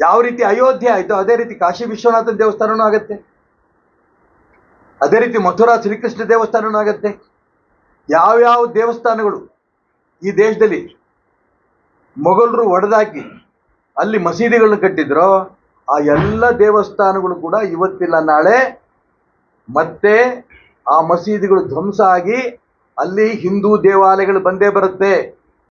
ಯಾವ ರೀತಿ ಅಯೋಧ್ಯೆ ಆಯಿತು ಅದೇ ರೀತಿ ಕಾಶಿ ವಿಶ್ವನಾಥನ ದೇವಸ್ಥಾನನೂ ಆಗುತ್ತೆ. ಅದೇ ರೀತಿ ಮಥುರಾ ಶ್ರೀಕೃಷ್ಣ ದೇವಸ್ಥಾನನೂ ಆಗತ್ತೆ. ಯಾವ್ಯಾವ ದೇವಸ್ಥಾನಗಳು ಈ ದೇಶದಲ್ಲಿ ಮೊಘಲರು ಒಡೆದಾಕಿ ಅಲ್ಲಿ ಮಸೀದಿಗಳನ್ನ ಕಟ್ಟಿದ್ರೋ ಆ ಎಲ್ಲ ದೇವಸ್ಥಾನಗಳು ಕೂಡ ಇವತ್ತಿಲ್ಲ. ನಾಳೆ ಮತ್ತೆ ಆ ಮಸೀದಿಗಳು ಧ್ವಂಸ ಆಗಿ ಅಲ್ಲಿ ಹಿಂದೂ ದೇವಾಲಯಗಳು ಬಂದೇ ಬರುತ್ತೆ.